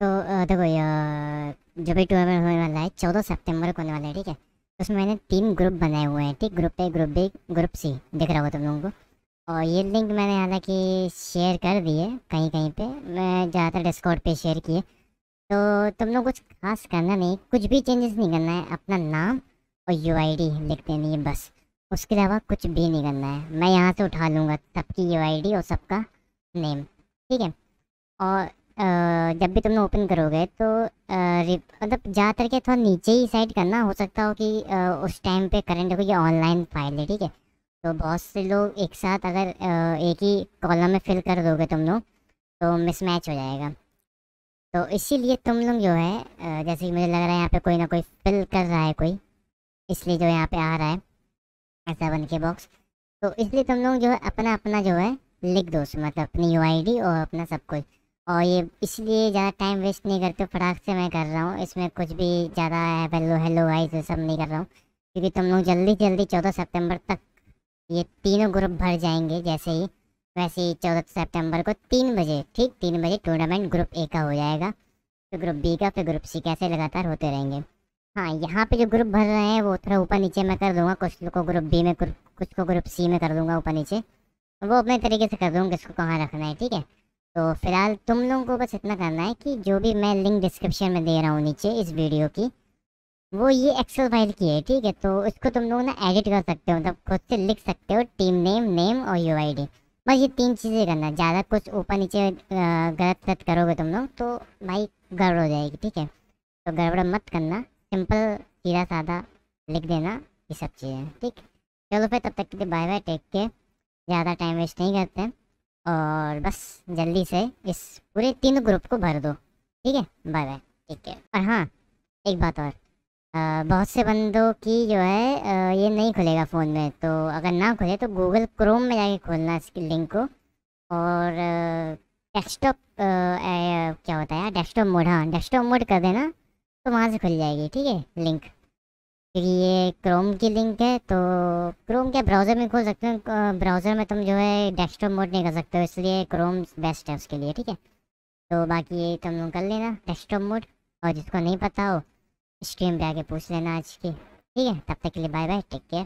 तो देखो ये जो भी टूर्नामेंट होने वाला है, चौदह सितंबर को होने वाला है, ठीक है? तो उसमें मैंने तीन ग्रुप बनाए हुए हैं, ठीक? Group A group B group C दिख रहा होगा तुम लोगों को। और ये लिंक मैंने हालाँकि शेयर कर दिए कहीं कहीं पे। मैं ज़्यादातर डिस्कॉर्ड पे शेयर किए। तो तुम लोग कुछ खास करना नहीं, कुछ भी चेंजेस नहीं करना है, अपना नाम और यू लिख देनी है, बस। उसके अलावा कुछ भी नहीं करना है। मैं यहाँ से उठा लूँगा सबकी यूआईडी और सबका नेम ठीक है? और जब भी तुम लोग ओपन करोगे तो मतलब ज़्यादातर के थोड़ा नीचे ही साइड करना। हो सकता हो कि उस टाइम पे करंट हो ये ऑनलाइन फ़ाइल है, ठीक है? तो बहुत से लोग एक साथ अगर एक ही कॉलम में फिल कर दोगे तुम लोग तो मिसमैच हो जाएगा। तो इसीलिए तुम लोग जो है जैसे कि मुझे लग रहा है यहाँ पे कोई ना कोई फिल कर रहा है कोई, इसलिए जो यहाँ पे आ रहा है, ऐसा बन के बॉक्स तो इसलिए तुम लोग जो है अपना अपना जो है, लिख दो मतलब अपनी यूआईडी और अपना सब कुछ। और ये इसलिए ज़्यादा टाइम वेस्ट नहीं करते फटाक से मैं कर रहा हूँ। इसमें कुछ भी ज़्यादा हेलो हेलो गाइस ये सब नहीं कर रहा हूँ। क्योंकि तुम लोग जल्दी जल्दी चौदह सितंबर तक ये तीनों ग्रुप भर जाएँगे जैसे ही, वैसे ही चौदह सितंबर को तीन बजे, ठीक तीन बजे टूर्नामेंट ग्रुप ए का हो जाएगा। फिर ग्रुप बी का, फिर ग्रुप सी का, ऐसे लगातार होते रहेंगे। हाँ यहाँ पे जो ग्रुप भर रहे हैं वो थोड़ा ऊपर नीचे मैं कर दूँगा, कुछ को ग्रुप बी में, कुछ को ग्रुप सी में कर दूँगा ऊपर नीचे। वो अपने तरीके से कर दूँगा, किसको कहाँ रखना है, ठीक है? तो फ़िलहाल तुम लोगों को बस इतना करना है कि जो भी मैं लिंक डिस्क्रिप्शन में दे रहा हूँ नीचे इस वीडियो की, वो ये एक्सेल फ़ाइल की है, ठीक है? तो इसको तुम लोग ना एडिट कर सकते हो मतलब खुद से लिख सकते हो टीम नेम नेम और यू आई डी बस ये तीन चीज़ें करना ज़्यादा कुछ ऊपर नीचे गलत गलत करोगे तुम लोग तो भाई गड़बड़ हो जाएगी, ठीक है? तो गड़बड़ मत करना सिंपल सीधा सादा लिख देना, ये सब चीज़ें ठीक? चलो फिर तब तक के लिए बाय बाय टेक के ज़्यादा टाइम वेस्ट नहीं करते। और बस जल्दी से इस पूरे तीनों ग्रुप को भर दो। ठीक है? बाय बाय ठीक है और हाँ एक बात और। अ, बहुत से बंदों की जो है अ, ये नहीं खुलेगा फ़ोन में तो अगर ना खुले तो गूगल क्रोम में जाके खोलना इसकी लिंक को। और डेस्कटॉप क्या होता है डेस्कटॉप मोड हाँ डेस्कटॉप मोड कर देना तो वहाँ से खुल जाएगी। ठीक है? लिंक क्योंकि ये क्रोम की लिंक है तो क्रोम के ब्राउज़र में खोल सकते हो। ब्राउज़र में तुम जो है डेस्कटॉप मोड नहीं कर सकते हो, इसलिए क्रोम बेस्ट है उसके लिए, ठीक है? तो बाकी ये तुम लोग कर लेना डेस्कटॉप मोड और जिसको नहीं पता हो स्ट्रीम पे आके पूछ लेना आज की, ठीक है? तब तक के लिए बाय बाय टेक केयर